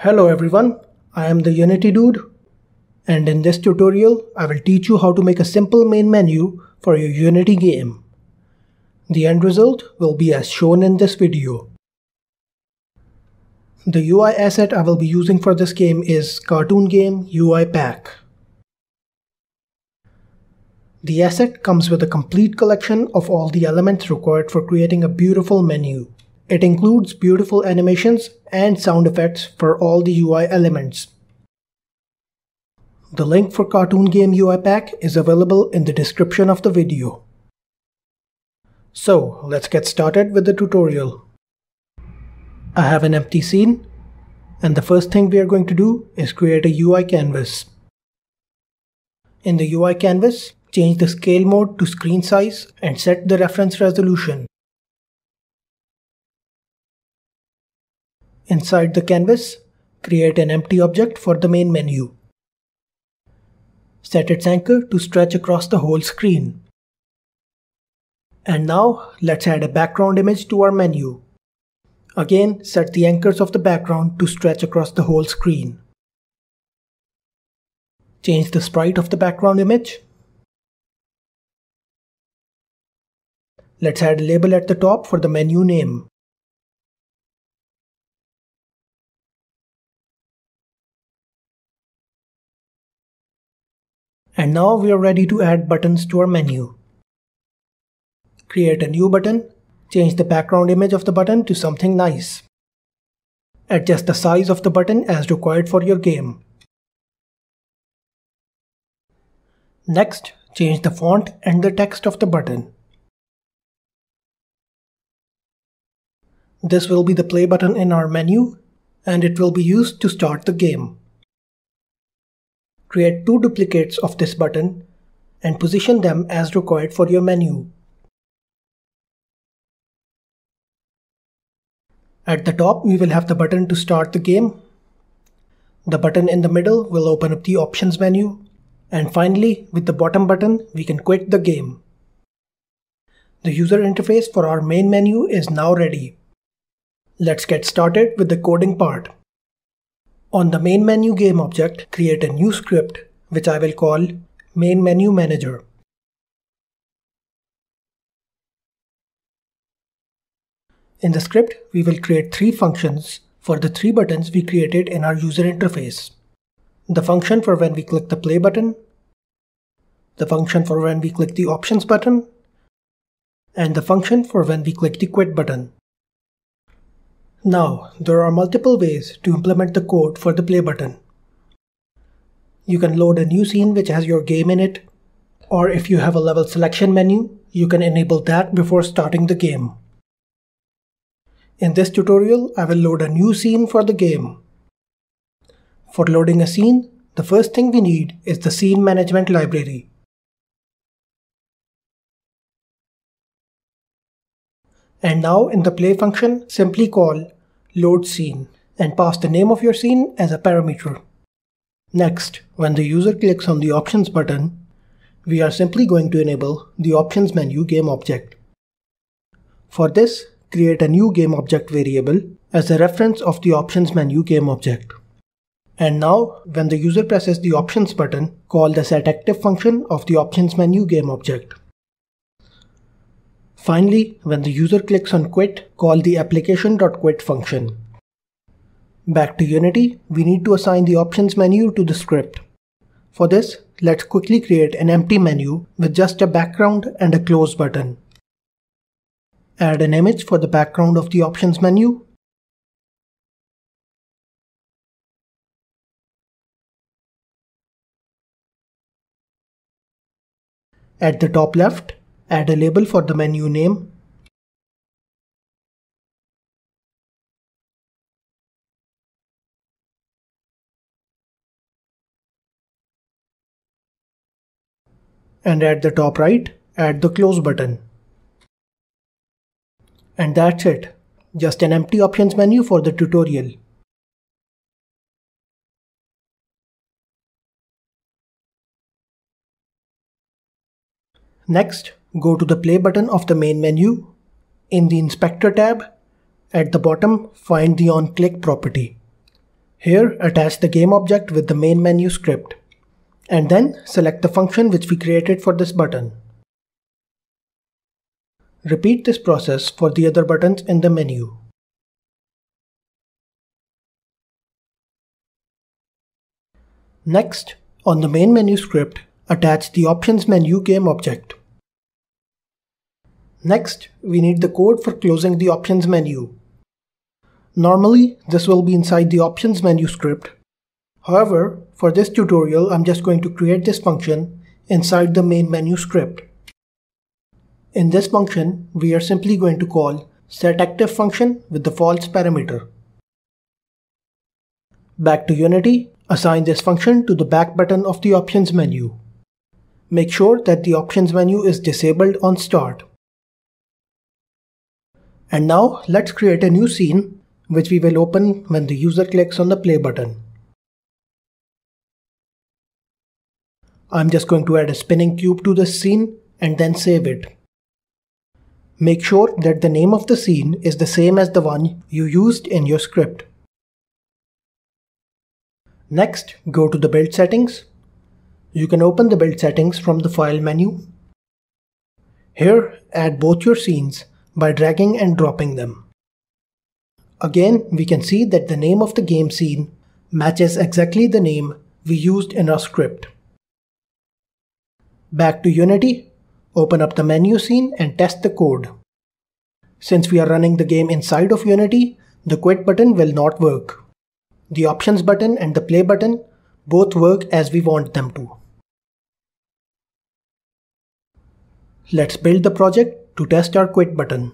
Hello everyone, I am the Unity Dude and in this tutorial I will teach you how to make a simple main menu for your Unity game. The end result will be as shown in this video. The UI asset I will be using for this game is Cartoon Game UI Pack. The asset comes with a complete collection of all the elements required for creating a beautiful menu. It includes beautiful animations and sound effects for all the UI elements. The link for Cartoon Game UI Pack is available in the description of the video. So let's get started with the tutorial. I have an empty scene and the first thing we are going to do is create a UI canvas. In the UI canvas, change the scale mode to screen size and set the reference resolution. Inside the canvas, create an empty object for the main menu. Set its anchor to stretch across the whole screen. And now let's add a background image to our menu. Again, set the anchors of the background to stretch across the whole screen. Change the sprite of the background image. Let's add a label at the top for the menu name. Now we are ready to add buttons to our menu. Create a new button, change the background image of the button to something nice. Adjust the size of the button as required for your game. Next, change the font and the text of the button. This will be the play button in our menu and it will be used to start the game. Create two duplicates of this button and position them as required for your menu. At the top, we will have the button to start the game. The button in the middle will open up the options menu. And finally, with the bottom button, we can quit the game. The user interface for our main menu is now ready. Let's get started with the coding part. On the main menu game object, create a new script which I will call main menu manager. In the script, we will create three functions for the three buttons we created in our user interface. The function for when we click the play button, the function for when we click the options button, and the function for when we click the quit button. Now, there are multiple ways to implement the code for the play button. You can load a new scene which has your game in it, or if you have a level selection menu, you can enable that before starting the game. In this tutorial, I will load a new scene for the game. For loading a scene, the first thing we need is the scene management library. And now in the play function, simply call load scene and pass the name of your scene as a parameter. Next, when the user clicks on the options button, we are simply going to enable the options menu game object. For this, create a new game object variable as a reference of the options menu game object. And now, when the user presses the options button, call the setActive function of the options menu game object. Finally, when the user clicks on quit, call the application.quit function. Back to Unity, we need to assign the options menu to the script. For this, let's quickly create an empty menu with just a background and a close button. Add an image for the background of the options menu. At the top left, Add a label for the menu name. And at the top right, add the close button. And that's it. Just an empty options menu for the tutorial. Next, Go to the play button of the main menu. In the inspector tab, at the bottom, find the onClick property. Here, attach the game object with the main menu script. And then select the function which we created for this button. Repeat this process for the other buttons in the menu. Next, on the main menu script, attach the Options menu game object. Next, we need the code for closing the Options menu. Normally, this will be inside the Options menu script. However, for this tutorial, I'm just going to create this function inside the main menu script. In this function, we are simply going to call setActive function with the false parameter. Back to Unity, assign this function to the back button of the Options menu. Make sure that the Options menu is disabled on start. And now let's create a new scene which we will open when the user clicks on the play button. I'm just going to add a spinning cube to the scene and then save it. Make sure that the name of the scene is the same as the one you used in your script. Next, go to the build settings. You can open the build settings from the file menu. Here, add both your scenes by dragging and dropping them. Again, we can see that the name of the game scene matches exactly the name we used in our script. Back to Unity, open up the menu scene and test the code. Since we are running the game inside of Unity, the quit button will not work. The options button and the play button both work as we want them to. Let's build the project to test our quit button.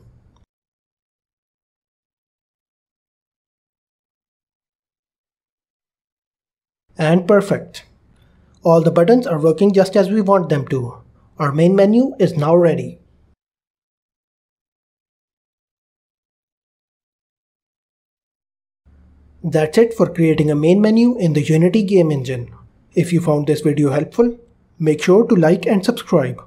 And perfect. All the buttons are working just as we want them to. Our main menu is now ready. That's it for creating a main menu in the Unity game engine. If you found this video helpful, make sure to like and subscribe.